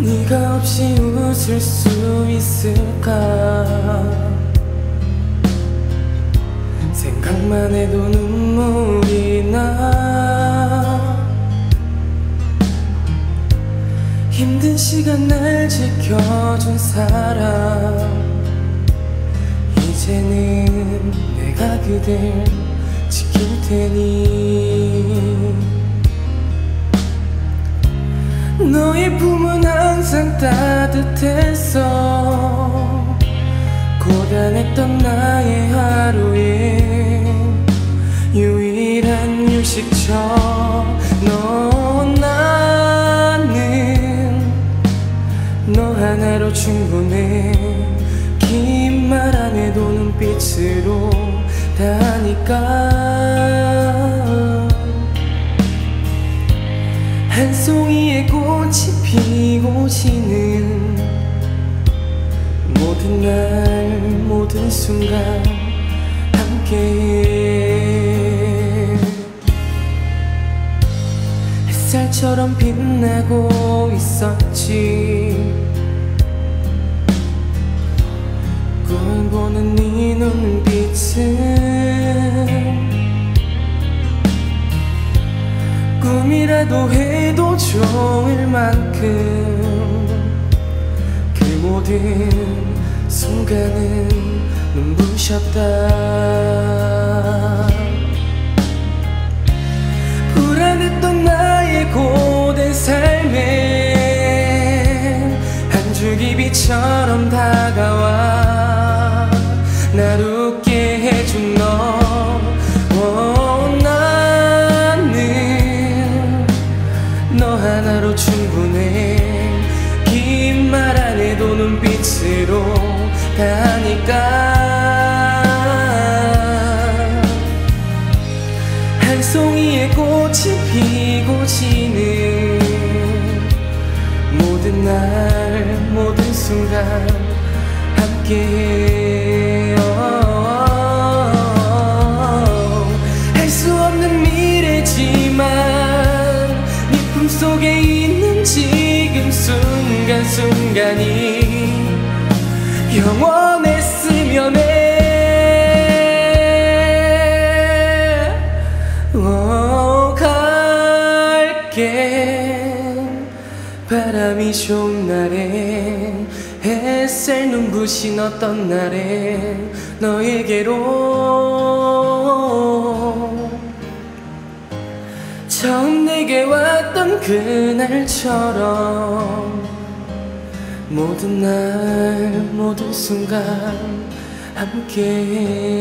네가 없이 웃을 수 있을까? 생각만 해도 눈물이 나. 힘든 시간 날 지켜준 사람. 이제는 내가 그댈 지킬 테니 항상 따뜻했어 고단했던 나의 하루에 유일한 휴식처. 너 나는 너 하나로 충분해. 긴 말 안 해도 눈빛으로 다 하니까 송이의 꽃이 피고 지는 모든 날 모든 순간 함께. 햇살처럼 빛나고 있었지. 꿈을 보는 네 눈빛은 꿈이라도 해도 좋을 만큼 그 모든 순간은 눈부셨다. 불안했던 나의 고된 삶에 한 줄기 비처럼 다가와. 날 웃게 해 너 하나로 충분해. 긴 말 안 해도 눈빛으로 다 하니까. 한 송이의 꽃이 피고 지는 모든 날 모든 순간 함께 할수 없는 미래지만 속에 있는 지금 순간순간이 영원했으면 해 오, 갈게. 바람이 좋은 날에 햇살 눈부신 어떤 날에 너에게로 왔던 그날처럼 모든 날 모든 순간 함께